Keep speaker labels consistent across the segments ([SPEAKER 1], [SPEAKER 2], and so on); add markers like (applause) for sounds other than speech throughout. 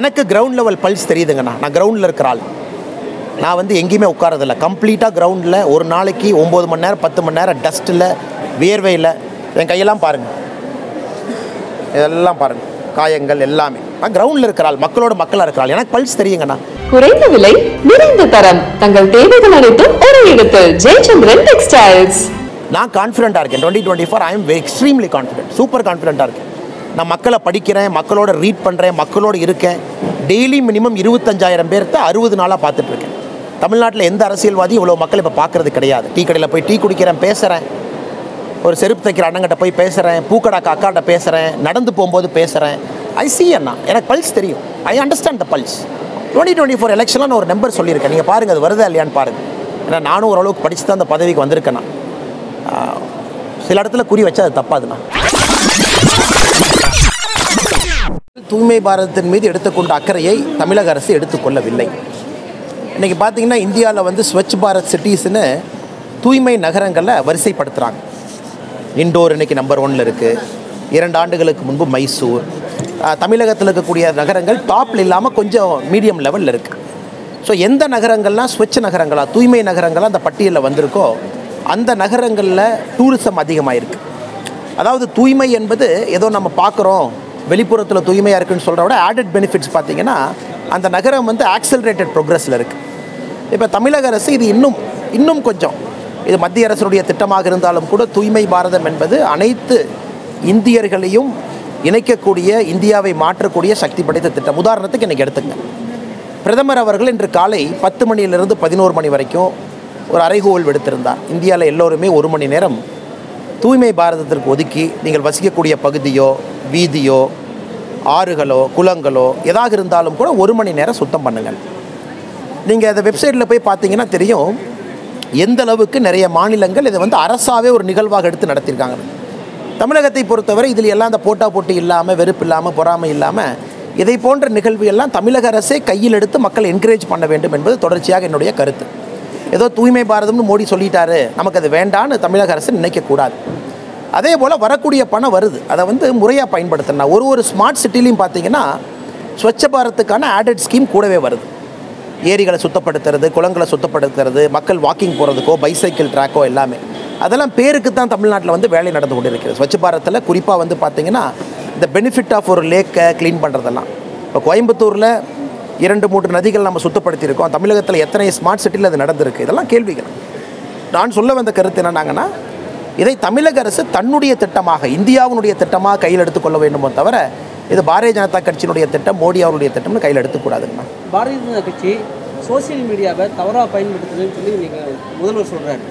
[SPEAKER 1] எனக்கு ground level pulse தெரியுதுங்கண்ணா. நான் கிரவுண்டில் இருக்கிற ஆள். நான் வந்து எங்கேயுமே உட்காரதில்ல கம்ப்ளீட்டாக கிரவுண்டில் ஒரு நாளைக்கு ஒம்பது மணி நேரம் பத்து மணி நேரம் டஸ்ட்டில் வியர்வையில் என் கையெல்லாம் பாருங்கள் இதெல்லாம் பாருங்கள் காயங்கள் எல்லாமே. நான் கிரவுண்டில் இருக்கிற ஆள் மக்களோட மக்களாக இருக்கிற ஆள். எனக்கு பல்ஸ் தெரியுங்கண்ணா.
[SPEAKER 2] குறைந்த விலை நிறைந்த தரம். தங்கள் தேவைகள் அனைத்தும் ஒரே இடத்தில். ஜெயச்சந்திரன் டெக்ஸ்டைல்ஸ்
[SPEAKER 1] நான் கான்ஃபிடென்ட்டாக இருக்கேன். Twenty twenty four I am extremely confident super கான்ஃபிடென்ட்டாக இருக்கேன். நான் மக்களை படிக்கிறேன் மக்களோட ரீட் பண்ணுறேன் மக்களோட இருக்கேன். டெய்லி மினிமம் இருபத்தஞ்சாயிரம் பேர்த்த அறுபது நாளாக பார்த்துட்ருக்கேன். தமிழ்நாட்டில் எந்த அரசியல்வாதி இவ்வளோ மக்கள் இப்போ பார்க்குறது கிடையாது. டீ கடையில் போய் டீ குடிக்கிறேன் பேசுகிறேன் ஒரு செருப்பு தைக்கிற அண்ணங்கிட்ட போய் பேசுகிறேன் பூக்கடாக்க அக்காட்ட பேசுகிறேன் நடந்து போகும்போது பேசுகிறேன் ஐ சி அண்ணா எனக்கு பல்ஸ் தெரியும். I understand the pulse twenty twenty four எலெக்ஷனில் நான் ஒரு நம்பர் சொல்லியிருக்கேன். நீங்கள் பாருங்கள் அது வருதா இல்லையான்னு பாருங்கள் ஏன்னா நானும் ஓரளவுக்கு படித்து தான் அந்த பதவிக்கு வந்திருக்கேன் சில இடத்துல குறி வச்சா அது தப்பாதுண்ணா. தூய்மை பாரதத்தின் மீது எடுத்துக்கொண்ட அக்கறையை தமிழக அரசு எடுத்துக்கொள்ளவில்லை. இன்றைக்கி பார்த்தீங்கன்னா இந்தியாவில் வந்து ஸ்வச் பாரத் சிட்டிஸ்னு தூய்மை நகரங்களை வரிசைப்படுத்துகிறாங்க இண்டோர் இன்றைக்கி நம்பர் ஒன்ல இருக்குது இரண்டு ஆண்டுகளுக்கு முன்பு மைசூர். தமிழகத்தில் இருக்கக்கூடிய நகரங்கள் டாப்பில் இல்லாமல் கொஞ்சம் மீடியம் லெவலில் இருக்குது ஸோ எந்த நகரங்கள்லாம் ஸ்வச் நகரங்களா தூய்மை நகரங்களாக அந்த பட்டியலில் வந்திருக்கோ அந்த நகரங்களில் டூரிசம் அதிகமாக இருக்குது அதாவது தூய்மை என்பது ஏதோ நம்ம பார்க்குறோம் வெளிப்புறத்தில் தூய்மையாக இருக்குன்னு சொல்கிறத விட ஆடட் பெனிஃபிட்ஸ் பார்த்தீங்கன்னா அந்த நகரம் வந்து ஆக்சலரேட்டட் ப்ரோக்ரஸில் இருக்குது இப்போ தமிழக அரசு இது இன்னும் இன்னும் கொஞ்சம். இது மத்திய அரசுடைய திட்டமாக இருந்தாலும் கூட தூய்மை பாரதம் என்பது அனைத்து இந்தியர்களையும் இணைக்கக்கூடிய இந்தியாவை மாற்றக்கூடிய சக்தி படைத்த திட்டம். உதாரணத்துக்கு இன்றைக்கி எடுத்துங்க பிரதமர் அவர்கள் இன்று காலை பத்து மணியிலிருந்து பதினோரு மணி வரைக்கும் ஒரு அறைகோல் விடுத்திருந்தார். இந்தியாவில் எல்லோருமே ஒரு மணி நேரம் தூய்மை பாரதத்திற்கு ஒதுக்கி நீங்கள் வசிக்கக்கூடிய பகுதியோ வீதியோ ஆறுகளோ குளங்களோ எதாக இருந்தாலும் கூட ஒரு மணி நேரம் சுத்தம் பண்ணுங்கள். நீங்கள் அதை வெப்சைட்டில் போய் பார்த்தீங்கன்னா தெரியும் எந்த அளவுக்கு நிறைய மாநிலங்கள் இதை வந்து அரசாவே ஒரு நிகழ்வாக எடுத்து நடத்தியிருக்காங்க. தமிழகத்தை பொறுத்தவரை இதில் எல்லாம் அந்த போட்டா போட்டி இல்லாமல் வெறுப்பு இல்லாமல் பொறாமை இல்லாமல் இதை போன்ற நிகழ்வு எல்லாம் தமிழக அரசே கையில் எடுத்து மக்கள் என்கரேஜ் பண்ண வேண்டும் என்பது தொடர்ச்சியாக என்னுடைய கருத்து. ஏதோ தூய்மை பாரதம்னு மோடி சொல்லிட்டாரு நமக்கு அது வேண்டான்னு தமிழக அரசு நினைக்கக்கூடாது. அதே போல் வரக்கூடிய பணம் வருது. அதை வந்து முறையாக பயன்படுத்தினா ஒரு ஒரு ஸ்மார்ட் சிட்டிலையும் பார்த்தீங்கன்னா ஸ்வச்ச பாரத்துக்கான ஆடட் ஸ்கீம் கூடவே வருது. ஏரிகளை சுத்தப்படுத்துறது குளங்களை சுத்தப்படுத்துறது மக்கள் வாக்கிங் போகிறதுக்கோ பைசைக்கிள் ட்ராக்கோ எல்லாமே. அதெல்லாம் பேருக்கு தான் தமிழ்நாட்டில் வந்து வேலை நடந்து கொண்டிருக்கிறது. ஸ்வச்ச பாரத்தில் குறிப்பாக வந்து பார்த்திங்கன்னா இந்த பெனிஃபிட் ஆஃப் ஒரு லேக்கை க்ளீன் பண்ணுறதெல்லாம் இப்போ கோயம்புத்தூரில் இரண்டு மூன்று நதிகள் நம்ம சுத்தப்படுத்தியிருக்கோம். தமிழகத்தில் எத்தனை ஸ்மார்ட் சிட்டியில் அது நடந்திருக்கு? இதெல்லாம் கேள்விகள். நான் சொல்ல வந்த கருத்து என்னன்னாங்கன்னா இதை தமிழக அரசு தன்னுடைய திட்டமாக இந்தியாவினுடைய திட்டமாக கையில் எடுத்துக்கொள்ள வேண்டுமோ தவிர இது பாரதிய ஜனதா கட்சியினுடைய திட்டம் மோடி அவருடைய திட்டம்னு கையில் எடுத்துக்கூடாதுங்கண்ணா
[SPEAKER 3] பாரதிய ஜனதா கட்சி சோஷியல் மீடியாவை தவறாக பயன்படுத்துதுன்னு சொல்லி நீங்கள் முதல்வர் சொல்கிறாரு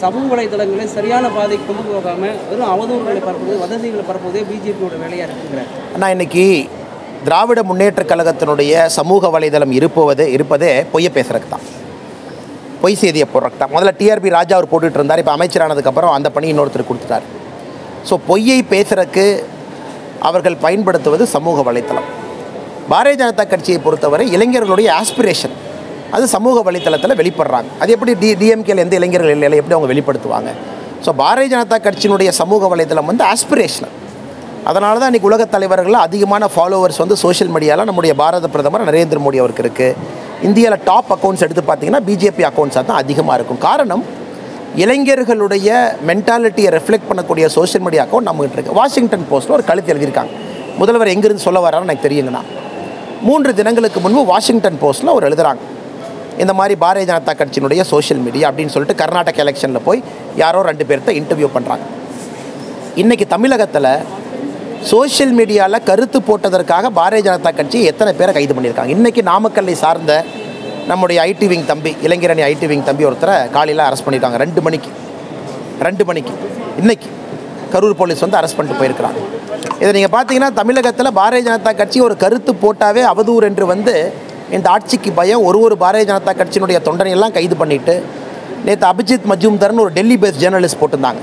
[SPEAKER 3] சமூக வலைதளங்களை சரியான பாதைக்கு கொண்டு போகாமல் வெறும் அவதூறுகளை பரப்புவது வதந்திகளை பரப்புவதே பிஜேபியோட வேலையாக இருக்குங்கிறார்.
[SPEAKER 1] அண்ணா இன்னைக்கு திராவிட முன்னேற்றக் கழகத்தினுடைய சமூக வலைதளம் இருப்பது இருப்பதே பொய்ய பேசுறதுக்கு தான் பொய் செய்தியை போடுறதுக்கு தான். முதல்ல டிஆர்பி ராஜா அவர் போட்டுட்டு இருந்தார் இப்போ அமைச்சரானதுக்கப்புறம் அந்த பணி இன்னொருத்தர் கொடுத்துட்டார். ஸோ பொய்யை பேசுறதுக்கு அவர்கள் பயன்படுத்துவது சமூக வலைத்தளம். பாரதிய ஜனதா கட்சியை பொறுத்தவரை இளைஞர்களுடைய ஆஸ்பிரேஷன் அது சமூக வலைத்தளத்தில் வெளிப்படுறாங்க. அது எப்படி டி டிஎம்கேல எந்த இளைஞர்கள் இல்லை எப்படி அவங்க வெளிப்படுத்துவாங்க. ஸோ பாரதிய ஜனதா கட்சியினுடைய சமூக வலைத்தளம் வந்து ஆஸ்பிரேஷனல் அதனால தான் இன்றைக்கி உலகத் தலைவர்கள் அதிகமான ஃபாலோவர்ஸ் வந்து சோஷியல் மீடியாவில் நம்முடைய பாரத பிரதமர் நரேந்திர மோடி அவருக்கு இருக்குது இந்தியாவில் டாப் அக்கௌண்ட்ஸ் எடுத்து பார்த்தீங்கன்னா பிஜேபி அக்கௌண்ட்ஸாக தான் அதிகமாக இருக்கும். காரணம் இளைஞர்களுடைய மென்டாலிட்டியை ரெஃப்ளெக்ட் பண்ணக்கூடிய சோஷியல் மீடியா அக்கௌண்ட் நம்மகிட்ட இருக்குது வாஷிங்டன் போஸ்ட்டில் ஒரு கழுத்து எழுதியிருக்காங்க. முதல்வர் எங்கேருந்து சொல்ல வரான்னு எனக்கு தெரியுங்கண்ணா. மூன்று தினங்களுக்கு முன்பு வாஷிங்டன் போஸ்ட்டில் ஒரு எழுதுகிறாங்க இந்த மாதிரி பாரதிய ஜனதா கட்சியினுடைய சோஷியல் மீடியா அப்படின்னு சொல்லிட்டு கர்நாடக எலெக்ஷனில் போய் யாரோ ரெண்டு பேர்த்த இன்டர்வியூ பண்ணுறாங்க இன்றைக்கி தமிழகத்தில் சோஷியல் மீடியாவில் கருத்து போட்டதற்காக பாரதிய ஜனதா கட்சி எத்தனை பேரை கைது பண்ணியிருக்காங்க? இன்றைக்கி நாமக்கல்லை சார்ந்த நம்முடைய ஐடி விங் தம்பி இளைஞரணி ஐடி விங் தம்பி ஒருத்தரை காலையில் அரெஸ்ட் பண்ணியிருக்காங்க ரெண்டு மணிக்கு. ரெண்டு மணிக்கு. இன்னைக்கு கரூர் போலீஸ் வந்து அரெஸ்ட் பண்ணிட்டு போயிருக்கிறாங்க. இதை நீங்கள் பார்த்தீங்கன்னா தமிழகத்தில் பாரதிய ஜனதா கட்சி ஒரு கருத்து போட்டாவே அவதூறு என்று வந்து இந்த ஆட்சிக்கு பயம். ஒரு ஒரு பாரதிய ஜனதா கட்சியினுடைய தொண்டனையெல்லாம் கைது பண்ணிட்டு நேற்று அபிஜித் மஜூம்தர்னு ஒரு டெல்லி பேஸ்ட் ஜேர்னலிஸ்ட் போட்டிருந்தாங்க.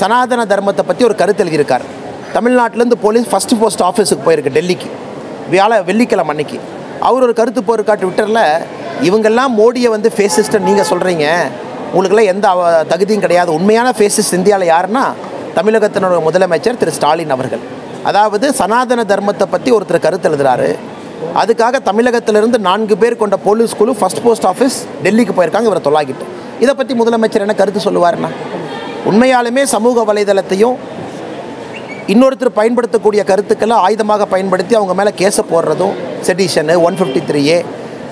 [SPEAKER 1] சனாதன தர்மத்தை பற்றி ஒரு கருத்து எழுதியிருக்கார். தமிழ்நாட்டிலேருந்து போலீஸ் ஃபஸ்ட்டு போஸ்ட் ஆஃபீஸுக்கு போயிருக்கு டெல்லிக்கு. வியாழ வெள்ளிக்கிழமை அன்னைக்கு. அவர் ஒரு கருத்து போருக்கா ட்விட்டரில் இவங்கெல்லாம் மோடியை வந்து ஃபேசிஸ்ட்டு நீங்கள் சொல்கிறீங்க உங்களுக்கெல்லாம் எந்த தகுதியும் கிடையாது. உண்மையான ஃபேசிஸ்ட் இந்தியாவில் யாருன்னா தமிழகத்தினுடைய முதலமைச்சர் திரு ஸ்டாலின் அவர்கள். அதாவது சனாதன தர்மத்தை பற்றி ஒருத்தர் கருத்து எழுதுறாரு. அதுக்காக தமிழகத்திலிருந்து நான்கு பேர் கொண்ட போலீஸ் குழு ஃபர்ஸ்ட் போஸ்ட் ஆஃபீஸ் டெல்லிக்கு போயிருக்காங்க இவரை தொலாக்கிட்டு இதை பற்றி முதலமைச்சர் என்ன கருத்து சொல்லுவார்னா உண்மையாலுமே சமூக வலைதளத்தையும் இன்னொருத்தர் பயன்படுத்தக்கூடிய கருத்துக்களை ஆயுதமாக பயன்படுத்தி அவங்க மேலே கேஸை போடுறதும் செடிஷனு ஒன் ஃபிஃப்டி த்ரீ ஏ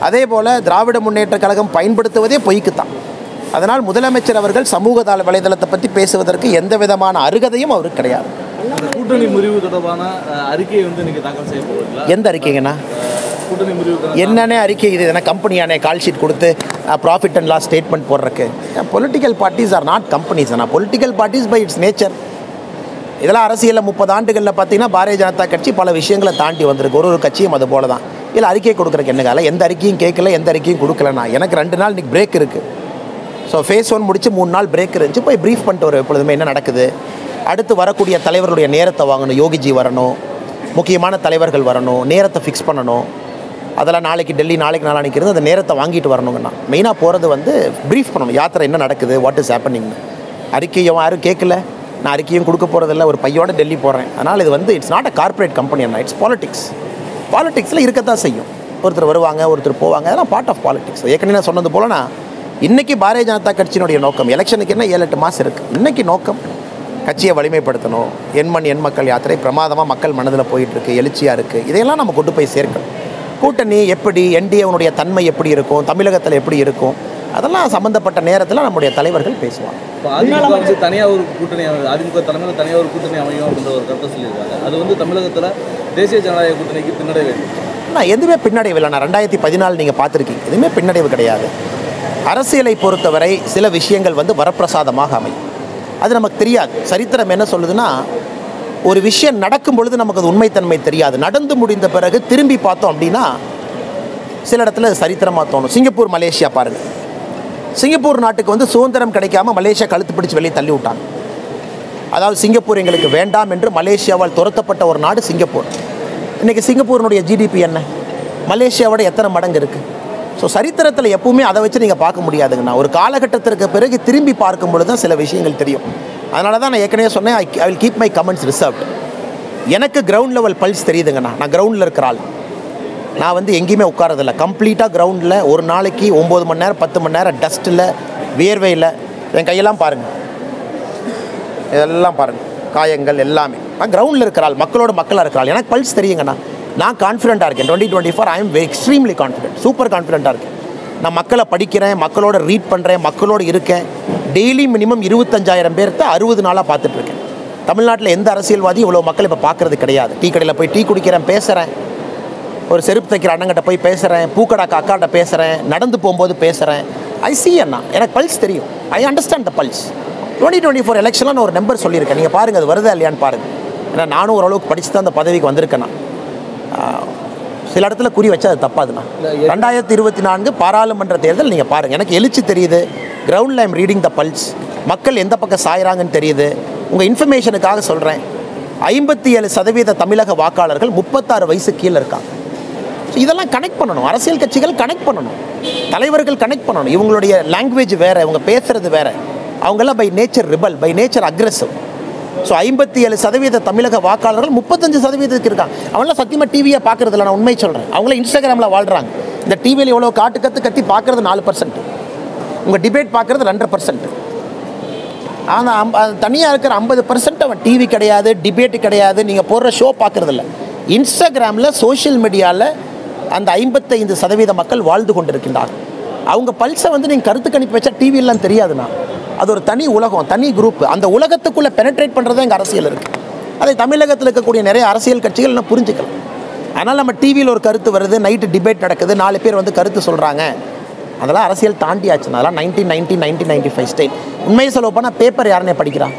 [SPEAKER 1] அதே போல் திராவிட முன்னேற்ற கழகம் பயன்படுத்துவதே பொய்க்குத்தான். அதனால் முதலமைச்சர் அவர்கள் சமூக தாள வலைதளத்தை பற்றி பேசுவதற்கு எந்த விதமான அருகதையும் அவருக்கு கிடையாது.
[SPEAKER 4] கூட்டணி முறிவு தொடர்பான அறிக்கையை வந்து நீங்க தாக்கல் செய்ய போவீங்களா
[SPEAKER 1] எந்த அறிக்கைங்கண்ணா?
[SPEAKER 4] கூட்டணி முறிவு
[SPEAKER 1] என்னன்னே அறிக்கை இது? என்ன கம்பெனியானே கால் ஷீட் கொடுத்து profit and loss statement போடுறக்கு political parties are not companies ஆனால் political parties by its nature இதெல்லாம் அரசியலில் முப்பது ஆண்டுகளில் பார்த்தீங்கன்னா பாரதிய ஜனதா கட்சி பல விஷயங்களை தாண்டி வந்திருக்கு. ஒரு ஒரு கட்சியும் அது போல தான் இல்லை அறிக்கை கொடுக்குறக்கு என்ன காலம் எந்த அறிக்கையும் கேட்கல எந்த அறிக்கையும் கொடுக்கலண்ணா. எனக்கு ரெண்டு நாள் இன்றைக்கி பிரேக் இருக்குது ஸோ ஃபேஸ் ஒன் முடித்து மூணு நாள் பிரேக் இருந்துச்சு. போய் ப்ரீஃப் பண்ணிட்டு வரும் எப்பொழுதுமே என்ன நடக்குது? அடுத்து வரக்கூடிய தலைவர்களுடைய நேரத்தை வாங்கணும். யோகிஜி வரணும். முக்கியமான தலைவர்கள் வரணும். நேரத்தை ஃபிக்ஸ் பண்ணணும். அதெல்லாம் நாளைக்கு டெல்லி நாளைக்கு நாளானிக்கு இருந்து அந்த நேரத்தை வாங்கிட்டு வரணுங்கண்ணா. மெயினாக போகிறது வந்து ப்ரீஃப் பண்ணணும். யாத்திரை என்ன நடக்குது? வாட் இஸ் ஹேப்பனிங்னு அறிக்கை யாரும் கேட்கல. நான் அறிக்கையும் கொடுக்க போகிறதில்ல ஒரு பையோட டெல்லி போகிறேன் அதனால் இது வந்து it's not a corporate company Anna it's politics பாலிடிக்ஸில் இருக்கத்தான் செய்யும். ஒருத்தர் வருவாங்க ஒருத்தர் போவாங்க அதெல்லாம் பார்ட் ஆஃப் பாலிடிக்ஸ் ஏற்கனவே நான் சொன்னது போலனா இன்றைக்கி பாரதிய ஜனதா கட்சியினுடைய நோக்கம் எலெக்ஷனுக்கு என்ன ஏழு எட்டு மாதம் இருக்குது இன்றைக்கி நோக்கம் கட்சியை வலிமைப்படுத்தணும். எண்மண் எண் மக்கள் யாத்திரை பிரமாதமாக மக்கள் மனதில் போயிட்டுருக்கு எழுச்சியாக இருக்குது இதையெல்லாம் நம்ம கொண்டு போய் சேர்க்கணும். கூட்டணி எப்படி என்டிஏவனுடைய தன்மை எப்படி இருக்கும் தமிழகத்தில் எப்படி இருக்கும் அதெல்லாம் சம்மந்தப்பட்ட நேரத்தில் நம்முடைய தலைவர்கள் பேசுவாங்க.
[SPEAKER 4] இப்போ அதிமுக வந்து தனியாக ஒரு கூட்டணி அதிமுக தலைமையில் தனியாக ஒரு கூட்டணி அமையும் அப்படின்ற ஒரு கருத்தை சொல்லியிருக்காங்க. அது வந்து தமிழகத்தில் தேசிய ஜனநாயக கூட்டணிக்கு பின்னடைவு.
[SPEAKER 1] நான் எதுவுமே பின்னடைவு இல்லை நான் ரெண்டாயிரத்தி பதினாலு நீங்கள் பார்த்துருக்கீங்க. எதுவுமே பின்னடைவு கிடையாது. அரசியலை பொறுத்தவரை சில விஷயங்கள் வந்து வரப்பிரசாதமாக அமையும். அது நமக்கு தெரியாது. சரித்திரம் என்ன சொல்லுதுன்னா ஒரு விஷயம் நடக்கும் பொழுது நமக்கு அது உண்மைத்தன்மை தெரியாது. நடந்து முடிந்த பிறகு திரும்பி பார்த்தோம் அப்படின்னா சில இடத்துல அது சரித்திரமாக தோணும். சிங்கப்பூர் மலேசியா பாருங்கள் சிங்கப்பூர் நாட்டுக்கு வந்து சுதந்திரம் கிடைக்காம மலேசியா கழுத்து பிடிச்சி வெளியே தள்ளி விட்டாங்க. அதாவது சிங்கப்பூர் எங்களுக்கு வேண்டாம் என்று மலேசியாவால் துரத்தப்பட்ட ஒரு நாடு சிங்கப்பூர். இன்றைக்கி சிங்கப்பூரினுடைய ஜிடிபி என்ன? மலேசியாவோட எத்தனை மடங்கு இருக்குது ஸோ சரித்திரத்தில் எப்பவுமே அதை வச்சு நீங்கள் பார்க்க முடியாதுங்கண்ணா. ஒரு காலகட்டத்திற்கு பிறகு திரும்பி பார்க்கும் பொழுது தான் சில விஷயங்கள் தெரியும். அதனால தான் நான் ஏற்கனவே சொன்னேன் I will keep my comments reserved எனக்கு கிரவுண்ட் லெவல் பல்ஸ் தெரியுதுங்கண்ணா. நான் கிரவுண்டில் இருக்கிற ஆள். நான் வந்து எங்கேயுமே உட்காரதில்ல கம்ப்ளீட்டாக கிரவுண்டில் ஒரு நாளைக்கு ஒம்பது மணி நேரம் பத்து மணி நேரம் டஸ்ட்டில் வேர்வையில் என் கையெல்லாம் பாருங்கள் இதெல்லாம் பாருங்கள் காயங்கள் எல்லாமே. நான் கிரவுண்டில் இருக்கிறாள் மக்களோட மக்களாக இருக்கிறாள் எனக்கு பல்ஸ் தெரியுங்கண்ணா நான் கான்ஃபிடென்ட்டாக இருக்கேன். Twenty twenty four I am extremely confident super கான்ஃபிடென்ட்டாக இருக்கேன். நான் மக்களை படிக்கிறேன் மக்களோட ரீட் பண்ணுறேன் மக்களோட இருக்கேன். டெய்லி மினிமம் இருபத்தஞ்சாயிரம் பேர்த்த அறுபது நாளாக பார்த்துட்ருக்கேன் தமிழ்நாட்டில் எந்த அரசியல்வாதியும் இவ்வளோ மக்கள் இப்போ பார்க்குறது கிடையாது. டீ கடையில் போய் டீ குடிக்கிறேன் பேசுகிறேன் ஒரு செருப்பு தைக்கிற அண்ணங்கிட்ட போய் பேசுகிறேன் பூக்கடாக்க அக்காட்ட பேசுகிறேன் நடந்து போகும்போது பேசுகிறேன் ஐ சி அண்ணா எனக்கு பல்ஸ் தெரியும். I understand the pulse twenty twenty four எலெக்ஷனில் நான் ஒரு நம்பர் சொல்லியிருக்கேன். நீங்கள் பாருங்கள் அது வருதா இல்லையான்னு பாருங்கள் ஏன்னா நானும் ஓரளவுக்கு படித்து தான் அந்த பதவிக்கு வந்திருக்கேன் சில இடத்துல குறி வச்சா அது தப்பாதுண்ணா ரெண்டாயிரத்தி இருபத்தி நான்கு பாராளுமன்ற தேர்தல் நீங்கள் பாருங்கள் எனக்கு எழுச்சி தெரியுது. கிரவுண்டில் ஐம் ரீடிங் த பல்ஸ் மக்கள் எந்த பக்கம் சாயறாங்கன்னு தெரியுது. உங்கள் இன்ஃபர்மேஷனுக்காக சொல்கிறேன் ஐம்பத்தி ஏழு சதவீத தமிழக வாக்காளர்கள் முப்பத்தாறு வயசு கீழே இருக்காங்க. ஸோ இதெல்லாம் கனெக்ட் பண்ணணும். அரசியல் கட்சிகள் கனெக்ட் பண்ணணும். தலைவர்கள் கனெக்ட் பண்ணணும். இவங்களுடைய லாங்குவேஜ் வேறு இவங்க பேசுறது வேறு. அவங்கெல்லாம் by nature rebel by nature aggressive so ஐம்பத்தி ஏழு சதவீத தமிழக வாக்காளர்கள் முப்பத்தஞ்சு சதவீதத்துக்கு இருக்காங்க. அவங்களாம் சத்தியமாக டிவியை பார்க்குறதில்ல நான் உண்மை சொல்கிறேன் அவங்களாம் இன்ஸ்டாகிராமில் வாழ்கிறாங்க இந்த டிவியில் எவ்வளோ காட்டு கற்று கத்தி பார்க்குறது நாலு பர்சன்ட் உங்கள் டிபேட் பார்க்குறது ரெண்டரை பர்சன்ட் ஆனால் அம் தனியாக இருக்கிற ஐம்பது பர்சன்ட் அவன் டிவி கிடையாது டிபேட்டு கிடையாது நீங்கள் போடுற ஷோ பார்க்குறதில்ல. இன்ஸ்டாகிராமில் சோஷியல் மீடியாவில் அந்த ஐம்பத்தைந்து சதவீத மக்கள் வாழ்ந்து கொண்டிருக்கின்றார்கள். அவங்க பல்ஸை வந்து நீங்கள் கருத்து கணிப்பு வச்சா டிவியெல்லாம் தெரியாதுண்ணா. அது ஒரு தனி உலகம் தனி குரூப் அந்த உலகத்துக்குள்ளே பெனட்ரேட் பண்ணுறது எங்கள் அரசியல் இருக்குது அதை தமிழகத்தில் இருக்கக்கூடிய நிறைய அரசியல் கட்சிகள் நான் புரிஞ்சுக்கலாம் அதனால் நம்ம டிவியில் ஒரு கருத்து வருது நைட்டு டிபேட் நடக்குது நாலு பேர் வந்து கருத்து சொல்கிறாங்க அதெல்லாம் அரசியல் தாண்டியாச்சு அதெல்லாம் nineteen nineteen nineteen ninety five style உண்மையை சொல்ல போனால் பேப்பர் யாருன்னே படிக்கிறான்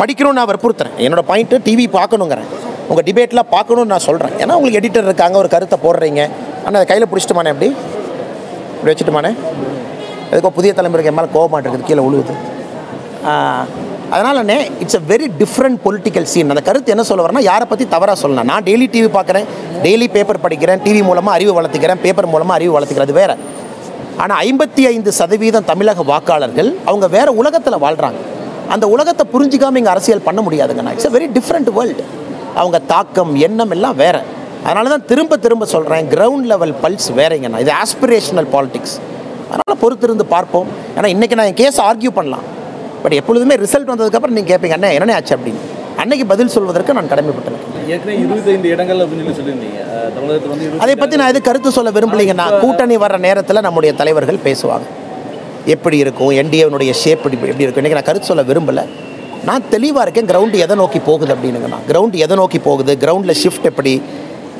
[SPEAKER 1] படிக்கணும்னு நான் வற்புறுத்துறேன். என்னோட பாயிண்ட்டு டிவி பார்க்கணுங்கிறேன். உங்கள் டிபேட்லாம் பார்க்கணும்னு நான் சொல்கிறேன் ஏன்னா உங்களுக்கு எடிட்டர் இருக்காங்க ஒரு கருத்தை போடுறீங்க. ஆனால் அதை கையில் பிடிச்சிட்டுமானே எப்படி? இப்படி வச்சுட்டுமானே எதுக்கோ புதிய தலைமுறைக்கு என் மேலே கோபம் இருக்குது கீழே உழுவுது. அதனாலண்ணே it's a very different political scene அந்த கருத்து என்ன சொல்ல வரேன்னா யாரை பற்றி தவறாக சொல்லலாம். நான் டெய்லி டிவி பார்க்குறேன் டெய்லி பேப்பர் படிக்கிறேன் டிவி மூலமாக அறிவு வளர்த்துக்கிறேன் பேப்பர் மூலமாக அறிவு வளர்த்துக்கிறது வேறு. ஆனால் ஐம்பத்தி ஐந்து சதவீதம் தமிழக வாக்காளர்கள் அவங்க வேறு உலகத்தில் வாழ்கிறாங்க அந்த உலகத்தை புரிஞ்சிக்காமல் இங்கே அரசியல் பண்ண முடியாதுங்கண்ணா. It's a very different world அவங்க தாக்கம் எண்ணம் எல்லாம் வேற. அதனால தான் திரும்ப திரும்ப சொல்கிறேன் கிரவுண்ட் லெவல் பல்ஸ் வேறங்கண்ணா இது ஆஸ்பிரேஷனல் பாலிடிக்ஸ் அதனால் பொறுத்திருந்து பார்ப்போம். ஏன்னா இன்றைக்கி நான் என் கேஸ் ஆர்கியூ பண்ணலாம். பட் எப்பொழுதுமே ரிசல்ட் வந்ததுக்கப்புறம் நீங்கள் கேட்பீங்க அண்ணே என்னண்ணே ஆச்சு? அப்படின்னு. அன்னைக்கு பதில் சொல்வதற்கு நான் கடமைப்பட்டிருக்கேன். அதை பற்றி நான் எது கருத்து சொல்ல விரும்பலைங்கன்னா கூட்டணி வர்ற நேரத்தில் நம்முடைய தலைவர்கள் பேசுவாங்க. எப்படி இருக்கும் என்டிஏனுடைய ஷேப் எப்படி எப்படி இருக்கும். இன்றைக்கி நான் கருத்து சொல்ல விரும்பலை. நான் தெளிவாக இருக்கேன் கிரவுண்டு எதை நோக்கி போகுது அப்படின்னுங்கண்ணா கிரவுண்டு எதை நோக்கி போகுது? கிரவுண்டில் ஷிஃப்ட் எப்படி?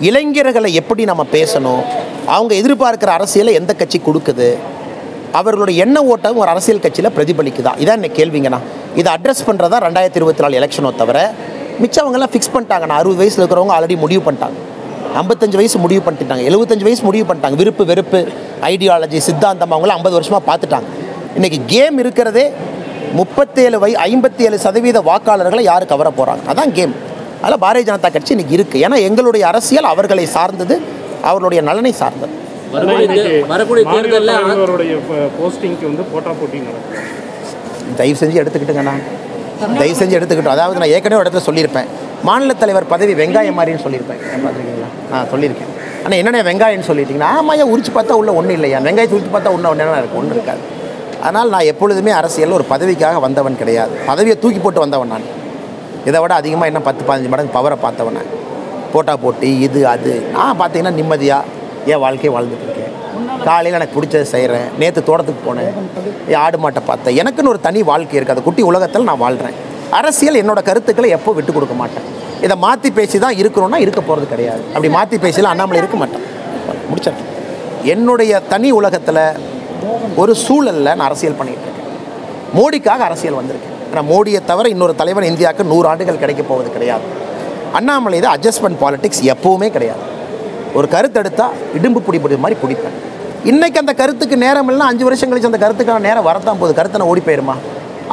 [SPEAKER 1] இளைஞர்களை எப்படி நம்ம பேசணும்? அவங்க எதிர்பார்க்குற அரசியலை எந்த கட்சி கொடுக்குது? அவர்களுடைய எண்ண ஓட்டம் ஒரு அரசியல் கட்சியில் பிரதிபலிக்குதா? இதான் என்ன கேள்விங்கண்ணா இதை அட்ரஸ் பண்ணுறதா ரெண்டாயிரத்தி இருபத்தி நாலு எலெக்ஷனோ தவிர மிச்சவங்கெல்லாம் ஃபிக்ஸ் பண்ணிட்டாங்கண்ணா அறுபது வயசில் இருக்கிறவங்க ஆல்ரெடி முடிவு பண்ணிட்டாங்க. ஐம்பத்தஞ்சு வயசு முடிவு பண்ணிட்டாங்க. எழுபத்தஞ்சு வயசு முடிவு பண்ணிட்டாங்க. விருப்பு வெறுப்பு ஐடியாலஜி சித்தாந்தம் அவங்களாம் ஐம்பது வருஷமாக பார்த்துட்டாங்க. இன்றைக்கி கேம் இருக்கிறதே முப்பத்தேழு வை ஐம்பத்தி ஏழு சதவீத வாக்காளர்களை யார் கவர போகிறாங்க அதான் கேம். அதில் பாரதிய ஜனதா கட்சி இன்னைக்கு இருக்குது ஏன்னா எங்களுடைய அரசியல் அவர்களை சார்ந்தது அவர்களுடைய நலனை சார்ந்தது.
[SPEAKER 5] வரக்கூடிய
[SPEAKER 1] தயவு செஞ்சு எடுத்துக்கிட்டுங்கண்ணா தயவு செஞ்சு எடுத்துக்கிட்டோம் அதாவது நான் ஏற்கனவே இடத்துல சொல்லியிருப்பேன். மாநில தலைவர் பதவி வெங்காயம் மாதிரின்னு சொல்லியிருப்பேன். பார்த்துருக்கீங்களா? நான் சொல்லியிருக்கேன். ஆனால் என்னென்ன வெங்காயம்னு சொல்லிட்டீங்கன்னா ஆமாம் உரிச்சு பார்த்தா உள்ள ஒன்றும் இல்லையா? வெங்காயத்தை உரிச்சு பார்த்தா ஒன்று ஒன்று இருக்குது ஒன்றும் இருக்காது. அதனால் நான் எப்பொழுதுமே அரசியலில் ஒரு பதவிக்காக வந்தவன் கிடையாது. பதவியை தூக்கி போட்டு வந்தவன் நான். இதை விட அதிகமாக என்ன பத்து பதினஞ்சு மடங்கு பவரை பார்த்தவன் நான். போட்டா போட்டி இது அது. நான் பார்த்தீங்கன்னா நிம்மதியாக என் வாழ்க்கையை வாழ்ந்துட்டு இருக்கேன் காலையில் எனக்கு பிடிச்சதை செய்கிறேன் நேற்று தோட்டத்துக்கு போனேன். ஆடு மாட்டை பார்த்தேன். எனக்குன்னு ஒரு தனி வாழ்க்கை இருக்குது அந்த குட்டி உலகத்தில் நான் வாழ்கிறேன் அரசியல் என்னோட கருத்துக்களை எப்போ விட்டு கொடுக்க மாட்டேன். இதை மாற்றி பேசி தான் இருக்கிறோன்னா இருக்க போகிறது கிடையாது. அப்படி மாற்றி பேசியில் அண்ணாமலை இருக்க மாட்டேன். முடிச்சிட்டேன் என்னுடைய தனி உலகத்தில் ஒரு சூழலில் நான் அரசியல் பண்ணிகிட்டு இருக்கேன். மோடிக்காக அரசியல் வந்திருக்கேன் ஆனால் மோடியை தவிர இன்னொரு தலைவர் இந்தியாவுக்கு நூறு ஆண்டுகள் கிடைக்க போவது கிடையாது. அண்ணாமலை தான் அட்ஜஸ்ட்மெண்ட் பாலிடிக்ஸ் எப்பவுமே கிடையாது. ஒரு கருத்து எடுத்தால் இடும்பு பிடி பிடி மாதிரி பிடிப்பேன் இன்றைக்கி அந்த கருத்துக்கு நேரம் இல்லைன்னா அஞ்சு வருஷம் கழிச்சு அந்த கருத்துக்கான நேரம் வரத்தான் போகுது. கருத்தை நான் ஓடி போயிருமா?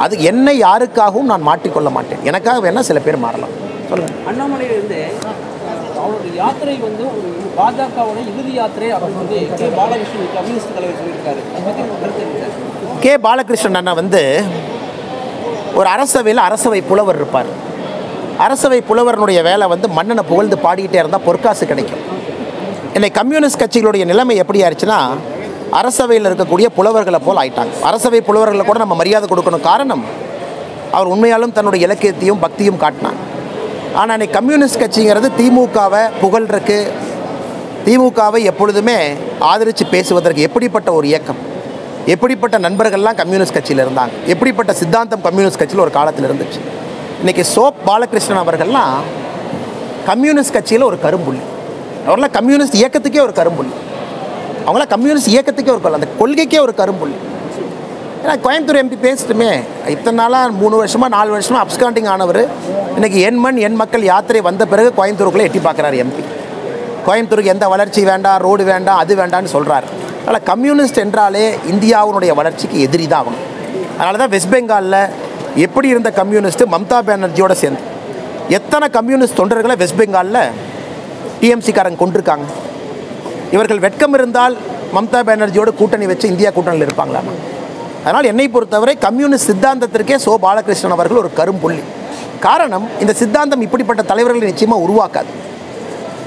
[SPEAKER 1] அது என்னை யாருக்காகவும் நான் மாட்டிக்கொள்ள மாட்டேன். எனக்காக வேணால் சில பேர் மாறலாம். சொல்லுங்கள்
[SPEAKER 3] அண்ணாமலையிலிருந்து அவருடைய யாத்திரை வந்து ஒரு பாஜகவோட இறுதி யாத்திரை அப்படின்னு வந்து கே பாலகிருஷ்ணன் கம்யூனிஸ்ட் தலைவர் சொல்லியிருக்காரு. அதை பற்றி கருத்து
[SPEAKER 1] கே பாலகிருஷ்ணன் அண்ணா வந்து ஒரு அரசவையில் அரசவை புலவர் இருப்பார். அரசவை புலவரனுடைய வேலை வந்து மன்னனை புகழ்ந்து பாடிக்கிட்டே இருந்தால் பொற்காசு கிடைக்கும். என்னை கம்யூனிஸ்ட் கட்சிகளுடைய நிலைமை எப்படி ஆயிடுச்சுன்னா அரசவையில் இருக்கக்கூடிய புலவர்களை போல் ஆயிட்டாங்க. அரசவை புலவர்களை கூட நம்ம மரியாதை கொடுக்கணும். காரணம் அவர் உண்மையாலும் தன்னுடைய இலக்கியத்தையும் பக்தியும் காட்டினாங்க ஆனால் இன்னைக்கு கம்யூனிஸ்ட் கட்சிங்கிறது திமுகவை புகழ்றக்கு திமுகவை எப்பொழுதுமே ஆதரித்து பேசுவதற்கு எப்படிப்பட்ட ஒரு இயக்கம்? எப்படிப்பட்ட நண்பர்கள்லாம் கம்யூனிஸ்ட் கட்சியில் இருந்தாங்க? எப்படிப்பட்ட சித்தாந்தம் கம்யூனிஸ்ட் கட்சியில் ஒரு காலத்தில் இருந்துச்சு? இன்றைக்கி சோப் பாலகிருஷ்ணன் அவர்கள்லாம் கம்யூனிஸ்ட் கட்சியில் ஒரு கரும்புள்ளி. அவர்லாம் கம்யூனிஸ்ட் இயக்கத்துக்கே ஒரு கரும்புள்ளி. அவங்களாம் கம்யூனிஸ்ட் இயக்கத்துக்கே ஒரு அந்த கொள்கைக்கே ஒரு கரும்புள்ளி. ஏன்னா கோயம்புத்தூர் எம்பி பேசிட்டுமே. இத்தனை நாளாக மூணு வருஷமாக நாலு வருஷமாக அப்ஸ்காண்டிங் ஆனவர். இன்றைக்கி என் மண் என் மக்கள் யாத்திரை வந்த பிறகு கோயம்புத்தூருக்குள்ளே எட்டி பார்க்குறாரு எம்பி கோயம்புத்தூருக்கு எந்த வளர்ச்சி வேண்டாம் ரோடு வேண்டாம் அது வேண்டான்னு சொல்கிறாரு அதனால் கம்யூனிஸ்ட் என்றாலே இந்தியாவினுடைய வளர்ச்சிக்கு எதிரி தான் அவங்க. அதனால தான் வெஸ்ட் பெங்காலில் எப்படி இருந்த கம்யூனிஸ்ட்டு மம்தா பானர்ஜியோட சேர்ந்து எத்தனை கம்யூனிஸ்ட் தொண்டர்களை வெஸ்ட் பெங்காலில் டிஎம்சிக்காரங்க கொண்டிருக்காங்க? இவர்கள் வெட்கம் இருந்தால் மம்தா பானர்ஜியோட கூட்டணி வச்சு இந்தியா கூட்டணியில் இருப்பாங்களா அதனால் என்னை பொறுத்தவரை கம்யூனிஸ்ட் சித்தாந்தத்திற்கே சோ பாலகிருஷ்ணன் அவர்கள் ஒரு கரும்புள்ளி. காரணம் இந்த சித்தாந்தம் இப்படிப்பட்ட தலைவர்களை நிச்சயமாக உருவாக்காது.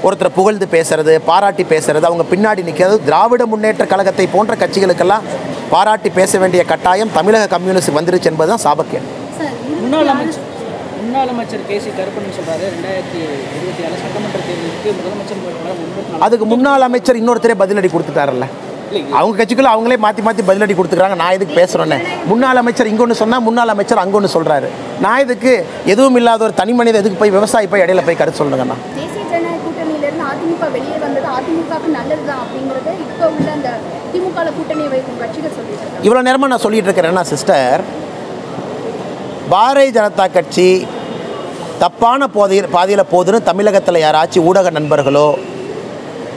[SPEAKER 1] ஒருத்தரை புகழ்ந்து பேசுறது பாராட்டி பேசுறது அவங்க பின்னாடி நிற்கிறது திராவிட முன்னேற்ற கழகத்தை போன்ற கட்சிகளுக்கெல்லாம் பாராட்டி பேச வேண்டிய கட்டாயம் தமிழக கம்யூனிஸ்ட் வந்துருச்சு என்பதுதான் சாபக்கேடு.
[SPEAKER 3] முன்னாள் அமைச்சர் முன்னாள் அமைச்சர் கே சி கருப்பண்ணன் சொல்றாரு ரெண்டாயிரத்தி இருபத்தி ஏழு சட்டமன்ற தேர்தலுக்கு முதலமைச்சர் வேட்பாளர் முன்னூத்தி நாலு
[SPEAKER 1] அதுக்கு முன்னாள் அமைச்சர் இன்னொருத்தரே பதிலடி கொடுத்துட்டாருல்ல. அவங்க கட்சிக்குள்ள அவங்களே மாற்றி மாற்றி பதிலடி கொடுத்துக்கிறாங்க. நான் எதுக்கு பேசுகிறேன்னு முன்னாள் அமைச்சர் இங்கே ஒன்று சொன்னால் முன்னாள் அமைச்சர் அங்கே ஒன்று சொல்கிறாரு நான் இதுக்கு எதுவும் இல்லாத ஒரு தனி மனித எதுக்கு போய் விவசாயி போய் இடையில போய் கருத்து சொல்லுங்கண்ணா
[SPEAKER 6] தேசிய ஜனநாயக கூட்டணியிலிருந்து அதிமுக வெளியே வந்தது அதிமுகவுக்கு நல்லது தான் அப்படிங்கிறது இப்போ உள்ள அந்த திமுக கூட்டணி வைக்கும் கட்சிகள் சொல்லிட்டு இருக்காங்க
[SPEAKER 1] இவ்வளோ நேரமாக நான் சொல்லிட்டு இருக்கிறேன்னா சிஸ்டர். பாரதிய ஜனதா கட்சி தப்பான போதையில் பாதையில் போகுதுன்னு தமிழகத்தில் யாராச்சும் ஊடக நண்பர்களோ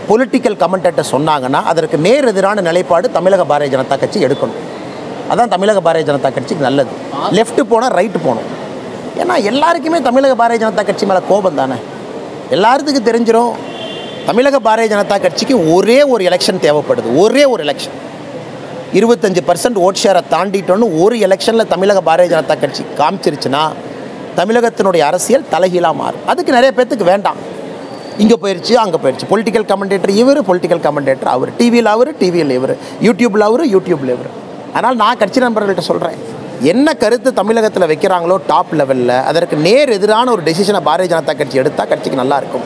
[SPEAKER 1] பொலிட்டிக்கல் கமெண்டேட்டர் சொன்னாங்கன்னா அதற்கு நேர் எதிரான நிலைப்பாடு தமிழக பாரதிய ஜனதா கட்சி எடுக்கணும். அதான் தமிழக பாரதிய ஜனதா கட்சிக்கு நல்லது. லெஃப்ட்டு போனால் ரைட்டு போகணும். ஏன்னா எல்லாருக்குமே தமிழக பாரதிய ஜனதா கட்சி மேலே கோபம் தானே? எல்லாத்துக்கும் தெரிஞ்சிடும் தமிழக பாரதிய ஜனதா கட்சிக்கு ஒரே ஒரு எலெக்ஷன் தேவைப்படுது. ஒரே ஒரு எலெக்ஷன் இருபத்தஞ்சு பர்சன்ட் ஓட் ஷேரை தாண்டிட்டோன்னு ஒரு எலெக்ஷனில் தமிழக பாரதிய ஜனதா கட்சி காமிச்சிருச்சுன்னா தமிழகத்தினுடைய அரசியல் தலைகீழாக மாறும். அதுக்கு நிறைய பேர்த்துக்கு வேண்டாம். இங்கே போயிடுச்சு அங்கே போயிடுச்சு பொலிட்டிக்கல் கமெண்டேட்டர் இவர் பொலிட்டிக்கல் கமெண்டேட்டர் அவர். டிவியில் அவர் டிவியில் இவர். யூடியூப்பில் அவர் யூடியூப்பில் இவர். அதனால் நான் கட்சி நண்பர்கள்ட்ட சொல்கிறேன் என்ன கருத்து தமிழகத்தில் வைக்கிறாங்களோ டாப் லெவலில் அதற்கு நேர் எதிரான ஒரு டெசிஷனை பாரதிய ஜனதா கட்சி எடுத்தால் கட்சிக்கு நல்லா இருக்கும்.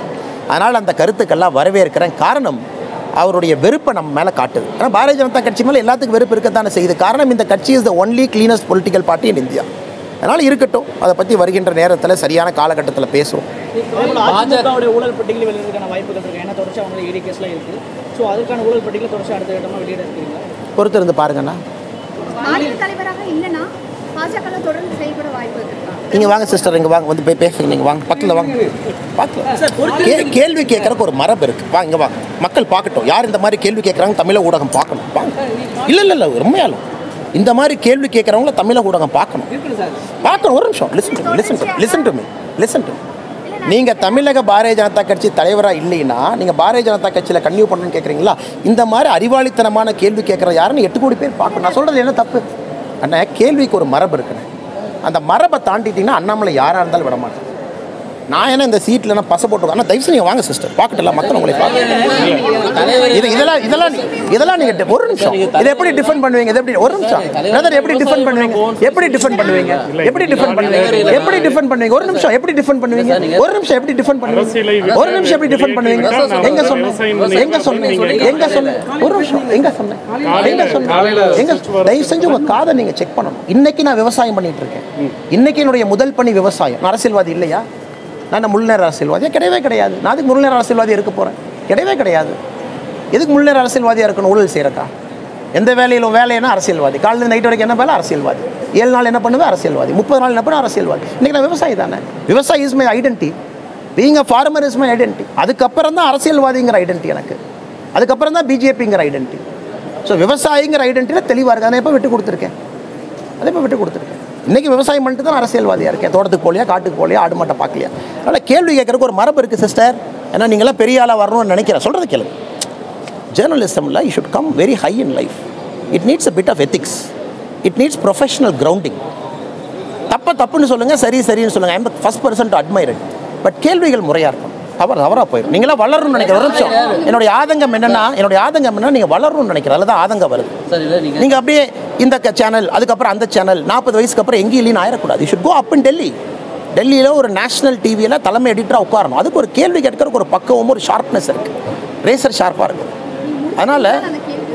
[SPEAKER 1] அதனால் அந்த கருத்துக்கெல்லாம் வரவேற்கிறேன். காரணம் அவருடைய வெறுப்பை நம்ம மேலே காட்டுது. ஆனால் பாரதிய ஜனதா கட்சி மேலே எல்லாத்துக்கும் வெறுப்பு இருக்கத்தானே செய்யுது. காரணம் இந்த கட்சி is the only cleanest political party in India அதனால் இருக்கட்டும். அதை பற்றி வருகின்ற நேரத்தில் சரியான காலகட்டத்தில் பேசுவோம்.
[SPEAKER 7] ஊழல் பட்டியல் வெளியிடுறதுக்கான வாய்ப்புகள் இருக்கு. ஏன்னா தொடர்ச்சி அவங்க இடி கேஸ்லாம் இருக்கு. ஸோ அதுக்கான ஊழல் பட்டியல் தொடர்ச்சி அடுத்த கட்டமாக வெளியிட
[SPEAKER 1] பாருங்கண்ணா
[SPEAKER 6] மாநில தலைவராக இல்லைன்னா பாஜக தொடர்ந்து செயல்பட வாய்ப்பு இருக்கா.
[SPEAKER 1] நீங்கள் வாங்க சிஸ்டர் இங்கே வாங்க. வந்து போய் பேசுங்க. நீங்கள் வாங்க. பக்கத்தில் வாங்க. பார்க்கலாம் கே கேள்வி கேட்குறக்கு ஒரு மரபு இருக்குது வாங்க இங்க வாங்க மக்கள் பார்க்கட்டும். யார் இந்த மாதிரி கேள்வி கேட்குறாங்க தமிழக ஊடகம் பார்க்கணும். வாங்க. இல்லை இல்லை இல்லை. உண்மையாலும். இந்த மாதிரி கேள்வி கேட்குறவங்கள தமிழக ஊடகம் பார்க்கணும். பார்க்கணும். ஒரு நிமிஷம். Listen to listen to listen to me listen to நீங்கள் தமிழக பாரதிய ஜனதா கட்சி தலைவராக இல்லைன்னா நீங்கள் பாரதிய ஜனதா கட்சியில் கன்னியூ பண்ணணும்னு கேட்குறீங்களா? இந்த மாதிரி அறிவாளித்தனமான கேள்வி கேட்குற யாருன்னு எட்டு கோடி பேர் பார்க்கணும். நான் சொல்கிறது என்ன தப்பு? அண்ணா கேள்விக்கு ஒரு மரபு இருக்குண்ணே. அந்த மரபை தாண்டிட்டீங்கன்னா அண்ணாமலை யாராக இருந்தாலும் விட மாட்டேன் நான் என்ன இந்த சீட்டில் நான் பச போட்டு ஆனால் தயவு நீங்கள் வாங்க சிஸ்டர் பார்க்கட்டுல மக்கள் உங்களை பார்க்க. இது இதெல்லாம் இதெல்லாம் நீ- இதெல்லாம் நீங்கள் ஒரு நிமிஷம். இதை எப்படி டிஃபெண்ட் பண்ணுவீங்க? இது எப்படி ஒரு நிமிஷம். பிரதர் எப்படி டிஃபெண்ட் பண்ணுவீங்க? எப்படி டிஃபெண்ட் பண்ணுவீங்க? எப்படி டிஃபெண்ட் பண்ணுவீங்க? எப்படி டிஃபெண்ட் பண்ணுவீங்க? ஒரு நிமிஷம் எப்படி டிஃபெண்ட் பண்ணுவீங்க? ஒரு நிமிஷம் எப்படி டிஃபெண்ட் பண்ணுவீங்க? ஒரு நிமிஷம் எப்படி டிஃபெண்ட் பண்ணுவீங்க? எங்க சொன்னேன்? எங்க சொன்னேன்? எங்க சொன்னேன்? ஒரு நிமிஷம் எங்க சொன்னேன்? எங்க சொன்னேன்? எங்க தயவு செஞ்சு உங்க காதை நீங்க செக் பண்ணணும். இன்னைக்கு நான் விவசாயம் பண்ணிட்டு இருக்கேன். இன்னைக்கு என்னுடைய முதல் பணி விவசாயம். அரசியல்வாதி இல்லையா? நான் என்ன முழுநேர அரசியல்வாதியாக கிடையவே கிடையாது. நான் அதுக்கு முழுநேர அரசியல்வாதியாக இருக்க போகிறேன் கிடையவே கிடையாது. எதுக்கு முழுநேர அரசியல்வாதியாக இருக்கணும்? ஊழல் செய்கிறக்கா எந்த வேலையிலும் வேலைன்னா அரசியல்வாதி. காலையில் நைட் வரைக்கும் என்ன வேலை அரசியல்வாதி. ஏழு நாள் என்ன பண்ணுவேன்? அரசியல்வாதி. முப்பது நாள் என்ன பண்ணுவேன்? அரசியல்வாதி. இன்றைக்கி நான் விவசாயி தானே. விவசாயி is my identity being a farmer is my identity அதுக்கப்புறம் தான் அரசியல்வாதிங்கிற ஐடென்டி எனக்கு. அதுக்கப்புறம் தான் பிஜேபிங்கிற ஐடென்டி ஸோ விவசாயிங்கிற ஐடென்டியில் தெளிவாக இருக்குது அதை எப்போ விட்டு கொடுத்துருக்கேன். அதை இப்போ விட்டு கொடுத்துருக்கேன். இன்றைக்கி விவசாயம் பண்ணிட்டு தான் அரசியல்வாதியாக இருக்கேன். தோட்டத்துக்கு போலியா காட்டுக்கு போலியா ஆடு மாட்டை பார்க்கலையா? அதனால் கேள்வி கேட்குறக்கு ஒரு மரபு இருக்குது சிஸ்டர் ஏன்னா நீங்களாம் பெரிய ஆளாக வரணும்னு நினைக்கிறேன். சொல்கிறது கேளுங்க. ஜேர்னலிசமில் you should come very high in life it needs a bit of ethics it needs professional grounding தப்பை தப்புன்னு சொல்லுங்கள் சரி சரின்னு சொல்லுங்கள் I'm the first person to but கேள்விகள் முறையாக இருக்கும் தவறு தவறாக போயிடும் நீங்களாம் வளரணும்னு நினைக்கிறேன். ஒரு நிமிஷம். என்னுடைய ஆதங்கம் என்னன்னா என்னுடைய ஆதங்கம் என்னன்னா நீங்கள் வளரணும்னு நினைக்கிறேன். அதில் தான் ஆதங்கம் வருது.
[SPEAKER 5] நீங்கள்
[SPEAKER 1] அப்படியே இந்த சேனல் அதுக்கப்புறம் அந்த சேனல் நாற்பது வயசுக்கு அப்புறம் எங்கேயும் ஆயிடக்கூடாது you should go up in Delhi டெல்லியில் ஒரு நேஷனல் டிவியில் தலைமை எடிட்டராக உட்காரணும். அதுக்கு ஒரு கேள்வி கேட்கறதுக்கு ஒரு பக்குவமும் ஒரு ஷார்ப்னஸ் இருக்குது ரேசர் ஷார்ப்பாக இருக்கும் அதனால்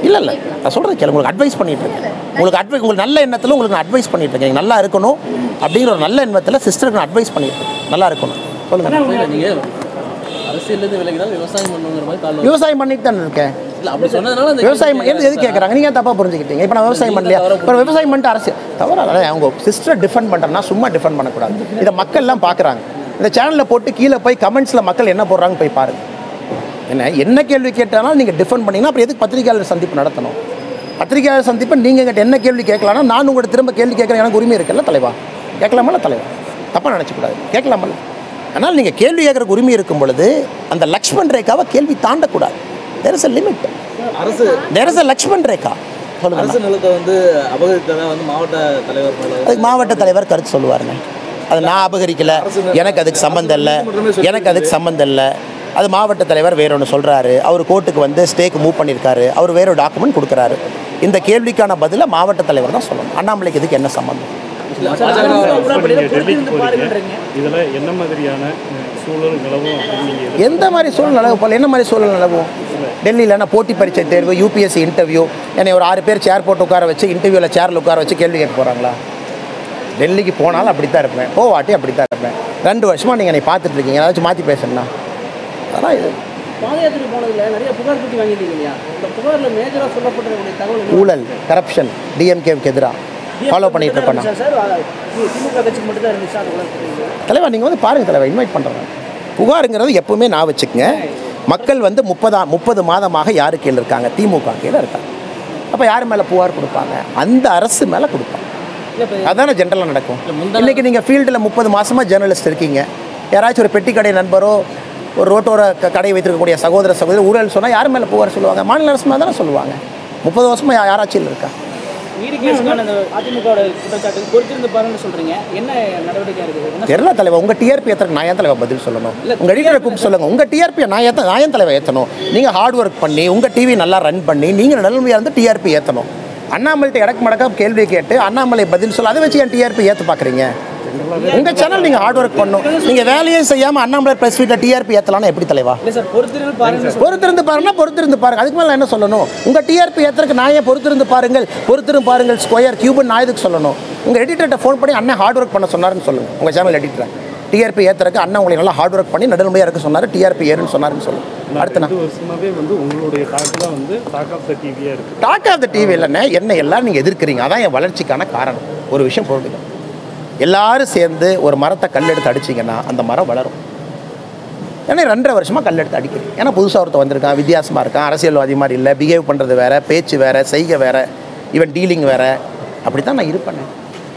[SPEAKER 1] இல்லை இல்லை. நான் சொல்கிறது கேளு. உங்களுக்கு அட்வைஸ் பண்ணிட்டு இருக்கேன். உங்களுக்கு அட்வைஸ் உங்களுக்கு நல்ல எண்ணத்தில் உங்களுக்கு நான் அட்வைஸ் பண்ணிட்டு இருக்கேன். நல்லா இருக்கணும் அப்படிங்கிற ஒரு நல்ல எண்ணத்தில் சிஸ்டருக்கு நான் அட்வைஸ் பண்ணிட்டு இருக்கேன். நல்லா இருக்கணும். சொல்லுங்கள்
[SPEAKER 5] நீங்கள் அரசியல்லேருந்து விலகினால் விவசாயம் பண்ணுங்கிற மாதிரி
[SPEAKER 1] விவசாயம் பண்ணிட்டு தானே இருக்கேன்? விவசாயம் எது எது கேட்குறாங்க? நீங்கள் தப்பாக புரிஞ்சுக்கிட்டீங்க? இப்போ நான் விவசாயம் பண்ணலையா? இப்போ விவசாயம் பண்ணிட்டு அரசியல் தவறாக அவங்க சிஸ்டரை டிஃபெண்ட் பண்ணுறேன்னா சும்மா டிஃபெண்ட் பண்ணக்கூடாது. இதை மக்கள்லாம் பார்க்குறாங்க இந்த சேனலில் போட்டு கீழே போய் கமெண்ட்ஸில் மக்கள் என்ன போடுறாங்க போய் பாருங்க. என்ன என்ன கேள்வி கேட்டாலும் நீங்கள் டிஃபெண்ட் பண்ணீங்கன்னா அப்புறம் எதுக்கு பத்திரிகையாளர் சந்திப்பு நடத்தணும்? பத்திரிகையாளர் சந்திப்பு நீங்கள் எங்கிட்ட என்ன கேள்வி கேட்கலாம்னா நான் உங்கள்கிட்ட திரும்ப கேள்வி கேட்குறேன். எனக்கு உரிமை இருக்குல்ல தலைவா? கேட்கலாமல்ல தலைவா? தப்பாக நினச்சக்கூடாது. கேட்கலாமல்ல ஆனால் நீங்கள் கேள்வி கேட்குறக்கு உரிமை இருக்கும் பொழுது அந்த லக்ஷ்மண் ரேகாவை கேள்வி தாண்டக்கூடாது. தேர் இஸ் அ லிமிட்
[SPEAKER 4] அரசு
[SPEAKER 1] there is a Lakshman rekha. சொல்லுங்க
[SPEAKER 4] அரசு நிலத்தை வந்து அபகரித்ததா வந்து மாவட்ட தலைவர் மேல
[SPEAKER 1] அதுக்கு மாவட்ட தலைவர் கருத்து சொல்லுவாருங்க. அது நான் அபகரிக்கல. எனக்கு அதுக்கு சம்மந்தம் இல்லை. எனக்கு அதுக்கு சம்மந்தம் இல்லை. அது மாவட்ட தலைவர் வேற ஒன்று சொல்கிறாரு அவர் கோர்ட்டுக்கு வந்து ஸ்டேக்கு மூவ் பண்ணியிருக்காரு அவர் வேற ஒரு டாக்குமெண்ட் கொடுக்குறாரு. இந்த கேள்விக்கான பதிலை மாவட்ட தலைவர் தான் சொல்லணும். அண்ணாமலைக்கு இதுக்கு என்ன சம்மந்தம்
[SPEAKER 8] இதில் என்ன மாதிரியான சூழல் நிலவும்
[SPEAKER 1] எந்த மாதிரி சூழல் நிலவு போல என்ன மாதிரி சூழல் நிலவும்? டெல்லியில் என்ன போட்டி பரீட்சை தேர்வு யூபிஎஸ்சி இன்டர்வியூ என்னை ஒரு ஆறு பேர் சேர் போட்டு உட்கார வச்சு இன்டர்வியூவில் சேரில் உட்கார வச்சு கேள்வி கேட்க போகிறாங்களா டெல்லிக்கு போனாலும் அப்படி தான் இருப்பேன். போவாட்டி அப்படி தான் இருப்பேன். ரெண்டு வருஷமாக நீங்கள் என்னை பார்த்துட்டு இருக்கீங்க. ஏதாச்சும் மாற்றி பேசணும்னா அதெல்லாம் இது.
[SPEAKER 3] பாத யாத்திரை போனதுல நிறைய புகார் பெட்டி வாங்கிட்டீங்க இல்லையா? இந்த புகார்ல மேஜரா சொல்லப்பட்டிருக்கக்கூடிய தகவல் என்ன?
[SPEAKER 1] ஊழல் கரப்ஷன் டிஎம்கேவுக்கு எதிராக ஃபாலோ
[SPEAKER 3] அது உலகத்துக்கு
[SPEAKER 1] தலைவா நீங்கள் வந்து பாருங்கள் தலைவா இன்வைட் பண்ணுறேன் புகாருங்கிறது எப்பவுமே நான் வச்சுக்கங்க. மக்கள் வந்து முப்பதா முப்பது மாதமாக யாரு கீழே இருக்காங்க? திமுக கீழே இருக்காங்க. அப்போ யார் மேலே புகார் கொடுப்பாங்க? அந்த அரசு மேலே கொடுப்பாங்க. அதானே ஜென்ரலாக நடக்கும். இன்றைக்கி நீங்கள் ஃபீல்டில் முப்பது மாதமாக ஜேர்னலிஸ்ட் இருக்கீங்க. யாராச்சும் ஒரு பெட்டி கடை நண்பரோ ஒரு ரோட்டோர க- கடை வைத்திருக்கக்கூடிய சகோதர சகோதரி ஊழல் சொன்னால் யார் மேலே புகார் சொல்லுவாங்க? மாநில அரசு மேலே தானே சொல்லுவாங்க. முப்பது வருஷமாக யாராச்சும் இருக்கா? தெரியல தலைவர் உங்கள் டிஆர்பி ஏற்றுறதுக்கு நான் ஏன் தலைவர் பதில் சொல்லணும்? உங்கள் எடிட்டரை கூப்பிட்டு சொல்லுங்கள் உங்கள் டிஆர்பி நான் ஏற்ற நான் ஏன் தலைவர் ஏற்றணும் நீங்கள் ஹார்ட் ஒர்க் பண்ணி உங்கள் டிவி நல்லா ரன் பண்ணி நீங்கள் நல்லமையாக இருந்து டிஆர்பி ஏற்றணும் அண்ணாமலைட்ட இடக்கு மடக்கா கேள்வி கேட்டு அண்ணாமலை பதில் சொல்ல அதை வச்சு ஏன் டிஆர்பி ஏற்ற பார்க்குறீங்க உங்கள் சேனல் நீங்கள் ஹார்ட் ஒர்க் பண்ணணும் நீங்கள் வேலையே செய்யாமல் அண்ணாமலை ப்ரெஸ் வீட்டில் டிஆர்பி ஏற்றலாம்னா எப்படி தலைவா?
[SPEAKER 7] இல்லை சார் பொறுத்திருந்து பாருங்க
[SPEAKER 1] பொறுத்திருந்து பாருங்கன்னா பொறுத்திருந்து பாருங்க. அதுக்கு மேலே என்ன சொல்லணும்? உங்கள் டிஆர்பி ஏற்றுறதுக்கு நான் ஏன் பொறுத்திருந்து பாருங்கள்? பொறுத்திருந்து பாருங்கள் ஸ்கொயர் கியூபன் நான் எதுக்கு சொல்லணும்? உங்கள் எடிட்டர்கிட்ட ஃபோன் பண்ணி அண்ணன் ஹார்ட் ஒர்க் பண்ண சொன்னாருன்னு சொல்லுங்கள் உங்கள் சேனல் எடிட்டரை டிஆர்பி ஏற்றுறதுக்கு அண்ணன் உங்களை நல்லா ஹார்ட் ஒர்க் பண்ணி நடுநிலையாக இருக்க சொன்னார். டிஆர்பி ஏறுன்னு சொன்னாருன்னு சொல்லுங்கள் அடுத்து
[SPEAKER 8] வருஷமாவே வந்து உங்களுடைய டாக் தான் வந்து டாக் ஆஃப் த டிவியாக இருக்குது
[SPEAKER 1] டாக் ஆஃப் த டிவி இல்லைண்ணே. என்ன எல்லாரும் நீங்கள் எதிர்க்கிறீங்க. அதான் என் வளர்ச்சிக்கான காரணம். ஒரு விஷயம் பொருளுங்க எல்லாரும் சேர்ந்து ஒரு மரத்தை கல் எடுத்து அடிச்சிங்கன்னா அந்த மரம் வளரும். ஏன்னா ரெண்டரை வருஷமாக கல்லெடுத்து அடிக்கிறேன் ஏன்னா புதுசாக ஒருத்தர் வந்திருக்கான் வித்தியாசமாக இருக்கான் அரசியல்வாதி மாதிரி இல்லை பிஹேவ் பண்ணுறது வேறு பேச்சு வேறு செய்கை வேறு ஈவன் டீலிங் வேறு. அப்படி தான் நான் இருப்பேன்.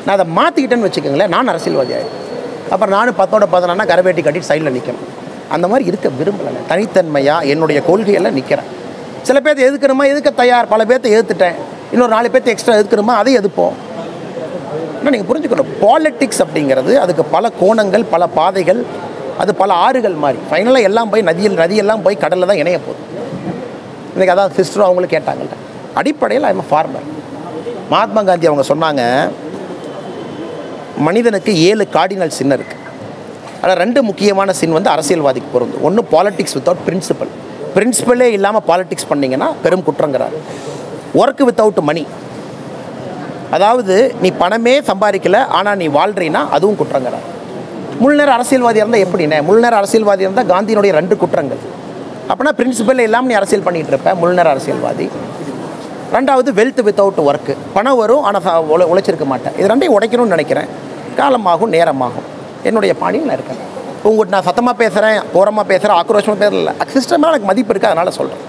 [SPEAKER 1] நான் அதை மாற்றிக்கிட்டேன்னு வச்சுக்கோங்களேன் நான் அரசியல்வாதி ஆகிடும் அப்புறம் நானும் பத்தோட பதினா கரவேட்டி கட்டிட்டு சைடில் நிற்கணும் அந்த மாதிரி இருக்க விரும்பலை தனித்தன்மையாக என்னுடைய கொள்கையெல்லாம் நிற்கிறேன் சில பேர்த்த எதுக்கணுமா எதுக்க தயார்? பல பேர்த்த எதிர்த்துட்டேன் இன்னொரு நாலு பேர்த்த எக்ஸ்ட்ரா எதுக்கணுமா அதை எதுப்போம் ஆனால் நீங்கள் புரிஞ்சுக்கணும். பாலிட்டிக்ஸ் அப்படிங்கிறது அதுக்கு பல கோணங்கள் பல பாதைகள் அது பல ஆறுகள் மாதிரி. ஃபைனலாக எல்லாம் போய் நதியில் நதியெல்லாம் போய் கடலில் தான் இணைய போகுது. இன்றைக்கி அதான் சிஸ்டரும் அவங்களும் கேட்டாங்கல்ல. அடிப்படையில் ஐம் ஃபார்மர் மகாத்மா காந்தி அவங்க சொன்னாங்க மனிதனுக்கு ஏழு கார்டினல் சின்ன இருக்குது ஆனால் ரெண்டு முக்கியமான சின் வந்து அரசியல்வாதிக்கு பொருந்தும். ஒன்று பாலிட்டிக்ஸ் வித்தவுட் பிரின்சிபல் பிரின்சிபலே இல்லாமல் பாலிட்டிக்ஸ் பண்ணீங்கன்னா பெரும் குற்றங்கிறார். ஒர்க் வித்தவுட் மணி அதாவது நீ பணமே சம்பாதிக்கல ஆனால் நீ வாழ்றீன்னா அதுவும் குற்றங்கிறார் முழுநேர அரசியல்வாதி இருந்தால் எப்படிண்ணே முழுநேர அரசியல்வாதி இருந்தால் காந்தியினுடைய ரெண்டு குற்றங்கள். அப்படின்னா பிரின்சிபல் இல்லாமல் நீ அரசியல் பண்ணிகிட்டு இருப்ப முழுநேர அரசியல்வாதி. ரெண்டாவது வெல்த் வித்தவுட் ஒர்க்கு பணம் வரும் ஆனால் உழை உழைச்சிருக்க மாட்டேன் இது ரெண்டையும் உடைக்கணும்னு நினைக்கிறேன். காலமாகும் நேரமாகும். என்னுடைய பாணியில் நான் இருக்கேன். உங்கள்கிட்ட நான் சத்தமாக பேசுகிறேன் ஓரமாக பேசுகிறேன் ஆக்ரோஷமாக பேசல. சிஸ்டமாக எனக்கு மதிப்பு இருக்குது அதனால் சொல்கிறேன்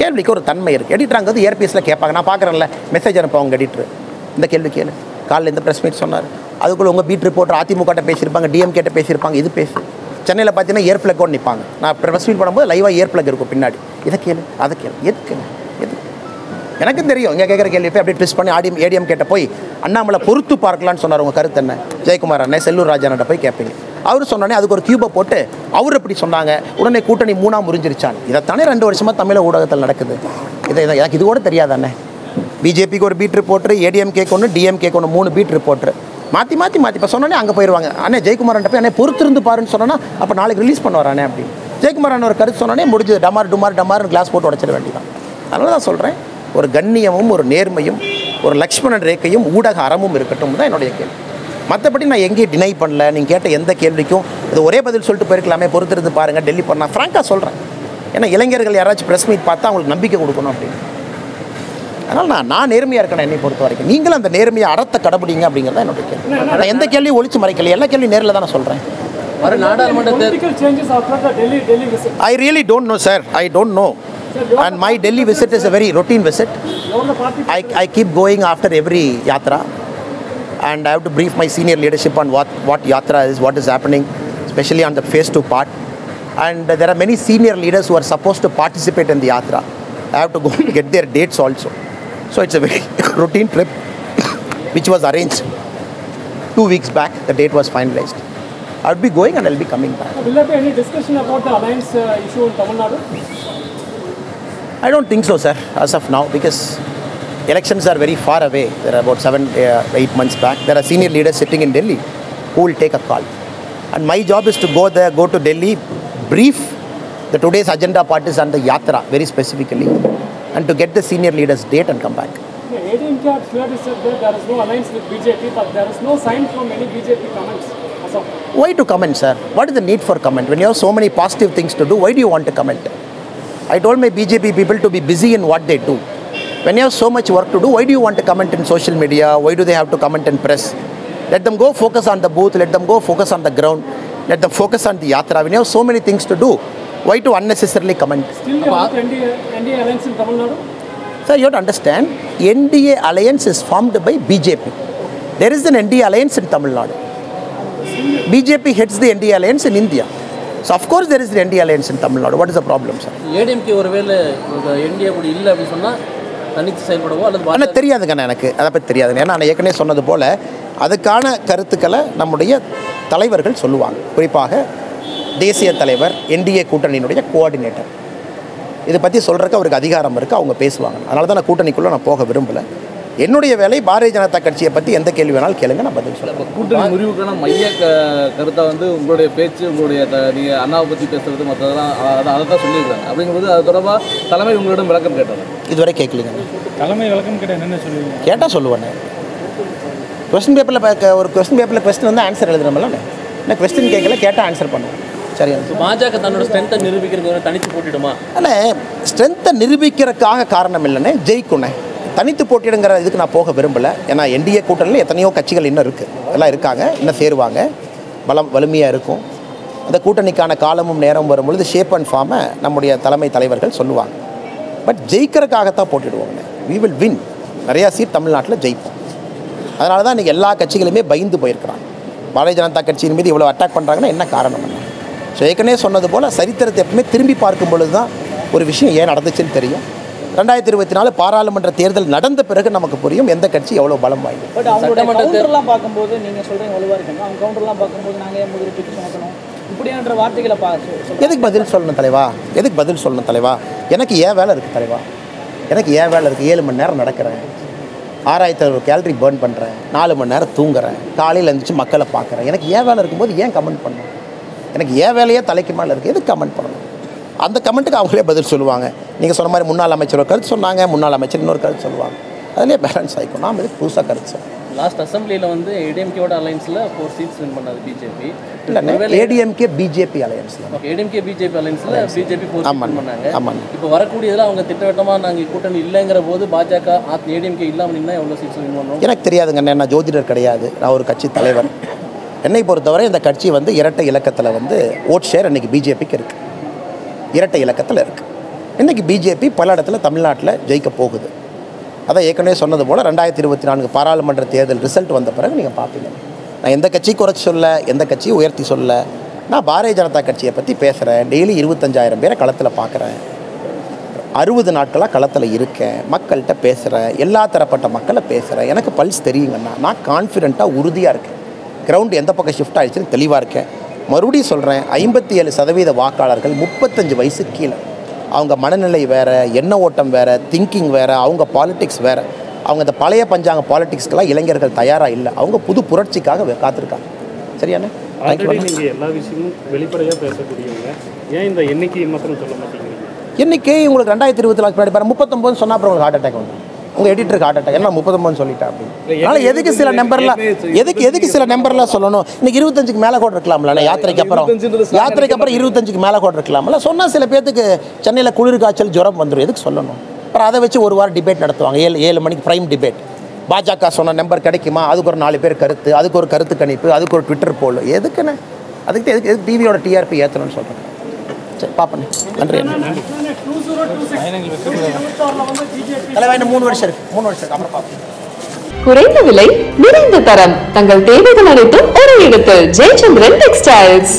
[SPEAKER 1] கேள்விக்கு ஒரு தன்மை இருக்குது எடிட்டராங்கிறது ஏர்பிஎஸில் கேட்பாங்க. நான் பார்க்குறேன்ல மெசேஜ் அனுப்புவாங்க எடிட்டர் இந்த கேள்வி கேளு. காலைல இந்த ப்ரெஸ் மீட் சொன்னார். அதுக்குள்ளே உங்கள் பீட் ரிப்போர்ட்டர் அதிமுக பேசியிருப்பாங்க டிஎம் கேட்ட பேசியிருப்பாங்க இது பேசு. சென்னையில் பார்த்தீங்கன்னா ஏர் பிளக்கோடு நிற்பாங்க நான் ப்ரெஸ் மீட் பண்ணும்போது லைவாக ஏர் பிளக் இருக்கும் பின்னாடி. இதை கேளு அதை கேளு. எதுக்கு? எது? எனக்கும் தெரியும். இங்கே கேட்குற கேள்வி போய் அப்படியே ட்விஸ்ட் பண்ணி ஆடியம் ஏடிஎம் கேட்ட போய் அண்ணாமலை பொறுத்து பார்க்கலான்னு சொன்னார் உங்கள் கருத்து என்ன? ஜெயக்குமார் அண்ணன் செல்லூர் ராஜான்ட்ட போய் கேட்பீங்க அவர் சொன்னோடனே அதுக்கு ஒரு கியூபை போட்டு அவர் எப்படி சொன்னாங்க? உடனே கூட்டணி மூணாக முறிஞ்சிருச்சான் இதைத்தானே ரெண்டு வருஷமாக தமிழக ஊடகத்தில் நடக்குது. இதை இதை எனக்கு இது கூட தெரியாதானே பிஜேபிக்கு ஒரு பீட் ரிப்போர்ட்ரு ஏடிஎம்கேக்கு ஒன்று டிஎம்கேக்கு ஒன்று மூணு பீட் ரிப்போர்ட்ரு மாற்றி மாற்றி மாற்றி இப்போ சொன்னோன்னே அங்கே போயிடுவாங்க அண்ணே ஜெயக்குமார் போய் அண்ணே பொறுத்திருந்து பாருன்னு சொன்னா அப்போ நாளைக்கு ரிலீஸ் பண்ணுவார் அண்ணே அப்படின்னு. ஜெயக்குமார் அண்ணன் ஒரு கருத்து சொன்னோன்னே முடிஞ்சது. டமார் டுமார் டமார்னு கிளாஸ் போட்டு உடச்சிட வேண்டியதான் அதனால தான் சொல்கிறேன் ஒரு கண்ணியமும் ஒரு நேர்மையும் ஒரு லக்ஷ்மணன் ரேக்கையும் ஊடக அறமும் இருக்கட்டும் தான் என்னுடைய கேள்வி. மற்றபடி நான் எங்கேயும் டினை பண்ணல. நீங்கள் கேட்ட எந்த கேள்விக்கும் இது ஒரே பதில் சொல்லிட்டு போயிருக்கலாமே பொறுத்திருந்து பாருங்கள் டெல்லி போனா. ஃப்ராங்காக சொல்கிறேன் ஏன்னா இளைஞர்கள் யாராச்சும் ப்ரெஸ் மீட் பார்த்தா அவங்களுக்கு நம்பிக்கை கொடுக்கணும் அப்படின்னு. அதனால் நான் நான் நேர்மையாக இருக்கணும் என்னை பொறுத்த வரைக்கும் நீங்களும் அந்த நேர்மையை அறத்தை கடைபிடிங்க அப்படிங்கிறத என்னுடைய கேள்வி நான் எந்த கேள்வியும் ஒழிச்சு மறைக்கல எல்லா கேள்வியும் நேரில் தான் நான் சொல்கிறேன். I really don't know sir I don't know and my Delhi visit is a very routine visit. I, I keep going after every yatra and I have to brief my senior leadership on what, what yatra is, what is happening, especially on the phase two part. And there are many senior leaders who are supposed to participate in the yatra. I have to go get their dates also. So it's a very (laughs) routine trip which was arranged two weeks back. The date was finalized. I'll be going and I'll be coming back.
[SPEAKER 8] Will there be any discussion about the alliance uh, issue in Tamil Nadu?
[SPEAKER 1] I don't think so, sir, as of now, because elections are very far away. There are about seven, uh, eight months back. There are senior leaders sitting in Delhi who will take a call. And my job is to go there, go to Delhi, brief the today's agenda parties and the yatra very specifically, and to get the senior leaders' date and come back.
[SPEAKER 8] Yeah, ADMK had clearly said that there is no alliance with BJP, but there is no sign from any BJP comments as of
[SPEAKER 1] Why to comment, sir? What is the need for comment? When you have so many positive things to do, why do you want to comment? I told my BJP people to be busy in what they do. When you have so much work to do, why do you want to comment in social media? Why do they have to comment in press? Let them go focus on the booth, let them go focus on the ground, let them focus on the yatra. When you have so many things to do, why to unnecessarily comment?
[SPEAKER 8] Still, you want NDA, NDA alliance in Tamil Nadu?
[SPEAKER 1] So you have to understand, NDA alliance is formed by BJP. There is an NDA alliance in Tamil Nadu. BJP heads the NDA alliance in India. So of course there is an NDA alliance in Tamil Nadu. What is the problem, sir?
[SPEAKER 5] ADMK ஒருவேளை NDA அப்படி இல்லை அப்படின்னு சொன்னால் தனித்து செயல்படவோ அல்லது
[SPEAKER 1] ஆனால் தெரியாதுங்கண்ணா எனக்கு அதை பற்றி தெரியாதுங்க ஏன்னா நான் ஏற்கனவே சொன்னது போல் அதுக்கான கருத்துக்களை நம்முடைய தலைவர்கள் சொல்லுவாங்க குறிப்பாக தேசிய தலைவர் என்டிஏ கூட்டணியினுடைய கோஆர்டினேட்டர் இதை பற்றி சொல்கிறதுக்கு அவருக்கு அதிகாரம் இருக்குது அவங்க பேசுவாங்க. அதனால தான் நான் கூட்டணிக்குள்ளே நான் போக விரும்பலை. என்னுடைய வேலை பாரதிய ஜனதா கட்சியை பற்றி எந்த கேள்வி வேணாலும் கேளுங்க நான் பதில் சொல்லுவேன்
[SPEAKER 4] இப்போ கூட்டணி முறிவுக்கான மைய க கருத்தை வந்து உங்களுடைய பேச்சு உங்களுடைய நீங்கள் அண்ணாவை பற்றி பேசுறது மற்றதெல்லாம் அதை அதை தான் சொல்லியிருக்காங்க. அப்படிங்கும்போது அது தொடர்பாக தலைமை உங்களிடம் விளக்கம் கேட்டாங்க
[SPEAKER 1] இதுவரை கேட்கலீங்க.
[SPEAKER 8] தலைமை விளக்கம் கிட்ட என்ன சொல்லுவீங்க?
[SPEAKER 1] கேட்டால் சொல்லுவேண்ணே கொஸ்டின் பேப்பரில் ஒரு கொஸ்டின் பேப்பரில் கொஸ்டின் வந்து ஆன்சர் எழுதுறோம்ல. நான் கொஸ்டின் கேட்கல கேட்டால் ஆன்சர் பண்ணுவேன் சரியா
[SPEAKER 5] பாஜக தன்னோட ஸ்ட்ரென்த்தை நிரூபிக்கிறதுக்கு தனித்து போட்டிடுமா?
[SPEAKER 1] ஆனால் ஸ்ட்ரென்த்தை நிரூபிக்கிறதுக்காக காரணம் இல்லைண்ணே ஜெயிக்குண்ணே தனித்து போட்டிடுங்கிற இதுக்கு நான் போக விரும்பலை. ஏன்னா என்டிஏ கூட்டணியில் எத்தனையோ கட்சிகள் இன்னும் இருக்குது எல்லாம் இருக்காங்க இன்னும் சேருவாங்க. பலம் வலிமையாக இருக்கும். அந்த கூட்டணிக்கான காலமும் நேரம் வரும்பொழுது ஷேப் அண்ட் ஃபார்மை நம்முடைய தலைமை தலைவர்கள் சொல்லுவாங்க. பட் ஜெயிக்கிறதுக்காகத்தான் போட்டிடுவோங்க. வி வில் வின் நிறையா சீட் தமிழ்நாட்டில் ஜெயிப்போம். அதனால தான் இன்றைக்கி எல்லா கட்சிகளுமே பயந்து போயிருக்கிறாங்க. பாரதிய ஜனதா கட்சியின் மீது இவ்வளோ அட்டாக் பண்ணுறாங்கன்னா என்ன காரணம்? ஸோ ஏற்கனவே சொன்னது போல் சரித்திரத்தை எப்பவுமே திரும்பி பார்க்கும் பொழுது தான் ஒரு விஷயம் ஏன் நடந்துச்சுன்னு தெரியும். ரெண்டாயிரத்தி இருபத்தி நாலு பாராளுமன்ற தேர்தல் நடந்த பிறகு நமக்கு புரியும் எந்த கட்சி எவ்வளோ பலம்
[SPEAKER 7] கவுண்டர்லாம் பார்க்கும்போது நீங்கள் சொல்கிறீங்க வலுவாக இருக்குங்க அவங்க கவுண்டர்லாம் பார்க்கும்போது நாங்கள் இப்படியான்ற வார்த்தைகளை பா சொல்றாங்க.
[SPEAKER 1] எதுக்கு பதில் சொல்லணும் தலைவா? எதுக்கு பதில் சொல்லணும் தலைவா? எனக்கு ஏன் வேலை இருக்குது தலைவா? எனக்கு ஏன் வேலை இருக்குது ஏழு மணி நேரம் நடக்கிறேன். ஆறாயிரத்தி ஐநூறு கேலரி பேர்ன் பண்ணுறேன் நாலு மணி நேரம் தூங்குறேன். காலையில் எழுந்திரிச்சு மக்களை பார்க்குறேன். எனக்கு ஏன் வேலை இருக்கும்போது ஏன் கமெண்ட் பண்ணணும்? எனக்கு ஏன் வேலையே தலைக்கு மேலே இருக்குது எதுக்கு கமெண்ட் பண்ணணும்? அந்த கமெண்ட்டுக்கு அவங்களே பதில் சொல்லுவாங்க. நீங்கள் சொன்ன மாதிரி முன்னாள் அமைச்சர் ஒரு கருத்து சொன்னாங்க முன்னாள் அமைச்சர் இன்னொரு கருத்து சொல்லுவாங்க. அதிலே பேலன்ஸ் ஆகிக்கும் நாம் இதுக்கு புதுசாக கருத்து சொல்லுவோம்
[SPEAKER 5] லாஸ்ட் அசம்பிளியில் வந்து ஏடிஎம்கேவோட அலைன்ஸில் ஃபோர் சீட்ஸ் வின் பண்ணாது பிஜேபி
[SPEAKER 1] இல்லை ஏடிஎம்கே பிஜேபி அலையன்ஸில்
[SPEAKER 5] ஓகே ஏடிஎம்கே பிஜேபி அலைன்ஸில் பிஜேபி ஃபோர் வின் பண்ணாங்க.
[SPEAKER 1] ஆமாம்
[SPEAKER 5] இப்போ வரக்கூடியதில் அவங்க திட்டவட்டமாக நாங்கள் கூட்டணி இல்லைங்கிற போது பாஜக ஏடிஎம்கே இல்லாமல் நின்னா எவ்வளோ சீட்ஸ் வின் பண்ணுவோம்?
[SPEAKER 1] எனக்கு தெரியாதுங்க நான் ஜோதிடர் கிடையாது. நான் ஒரு கட்சி தலைவர். என்னை பொறுத்தவரை இந்த கட்சி வந்து இரட்டை இலக்கத்தில் வந்து ஓட் ஷேர் இன்றைக்கி பிஜேபிக்கு இருக்குது இரட்டை இலக்கத்தில் இருக்குது இன்றைக்கி பிஜேபி பல இடத்துல தமிழ்நாட்டில் ஜெயிக்க போகுது. அதான் ஏற்கனவே சொன்னது போல் ரெண்டாயிரத்தி இருபத்தி நான்கு பாராளுமன்ற தேர்தல் ரிசல்ட் வந்த பிறகு நீங்கள் பார்ப்பீங்க நான் எந்த கட்சி குறைச்சி சொல்ல எந்த கட்சியும் உயர்த்தி சொல்ல நான் பாரதிய ஜனதா கட்சியை பற்றி பேசுகிறேன் டெய்லி இருபத்தஞ்சாயிரம் பேரை களத்தில் பார்க்குறேன் அறுபது நாட்களாக களத்தில் இருக்கேன். மக்கள்கிட்ட பேசுகிறேன் எல்லா தரப்பட்ட மக்களை பேசுகிறேன் எனக்கு பல்ஸ் தெரியுங்கன்னா நான் கான்ஃபிடென்ட்டாக உறுதியாக இருக்கேன். கிரவுண்ட் எந்த பக்கம் ஷிஃப்ட் ஆயிடுச்சுன்னு தெளிவாக இருக்கேன். மறுபடியும் சொல்கிறேன் ஐம்பத்தி ஏழு சதவீத வாக்காளர்கள் முப்பத்தஞ்சு வயசு கீழே. அவங்க மனநிலை வேறு எண்ண ஓட்டம் வேறு திங்கிங் வேறு அவங்க பாலிடிக்ஸ் வேறு. அவங்க இந்த பழைய பஞ்சாங்க பாலிடிக்ஸ்க்கெல்லாம் இளைஞர்கள் தயாராக இல்லை. அவங்க புது புரட்சிக்காக காத்திருக்காங்க. சரியாண்ணே?
[SPEAKER 8] ஆல்ரெடி நீங்கள் எல்லா விஷயமும் வெளிப்படையாக பேசக்கூடியவங்க. ஏன் இந்த எண்ணிக்கையை மாத்திரம் சொல்ல மாட்டேங்கிறீங்க
[SPEAKER 1] இன்னைக்கு உங்களுக்கு ரெண்டாயிரத்தி இருபத்தி நாலு பின்னாடி பாருங்க முப்பத்தொம்பது சொன்னா அப்புறம் உங்களுக்கு ஹார்ட் அட்டாக் வந்து உங்கள் எடிட்டருக்கு ஹார்ட் அட்டாக் என்ன முப்பத்தொம்பது சொல்லிட்டேன் அப்படின்னு அதனால எதுக்கு சில நம்பர்லாம் எதுக்கு எதுக்கு சில நம்பர்லாம் சொல்லணும்? இன்னைக்கு இருபத்தஞ்சுக்கு மேலே கூட இருக்கலாம்ல யாத்திரைக்கு அப்புறம்? யாத்திரைக்கு அப்புறம் இருபத்தஞ்சுக்கு மேலே கூட இருக்கலாம்ல. சொன்னால் சில பேர்த்துக்கு சென்னையில் குளிர் காய்ச்சல் ஜுரம் வந்துடும் எதுக்கு சொல்லணும்? அப்புறம் அதை வச்சு ஒரு வாரம் டிபேட் நடத்துவாங்க. ஏழு ஏழு மணிக்கு ப்ரைம் டிபேட் பாஜக சொன்ன நம்பர் கிடைக்குமா? அதுக்கு ஒரு நாலு பேர் கருத்து அதுக்கு ஒரு கருத்து கணிப்பு அதுக்கு ஒரு ட்விட்டர் போல் எதுக்குண்ணே அதுக்கு எதுக்கு எதுக்கு டிவியோட டிஆர்பி ஏற்றணும்னு சொல்கிறேன் சரி பார்ப்பண்ணே நன்றி. தலைவா இன்னும் மூணு வருஷம் இருக்கு. மூணு வருஷம் இருக்கு. அப்புறம் பார்ப்போம்.
[SPEAKER 2] குறைந்த விலை நிறைந்த தரம். தங்கள் தேவைகள் அனைத்தும் ஒரே இடத்தில். ஜெயச்சந்திரன் டெக்ஸ்டைல்ஸ்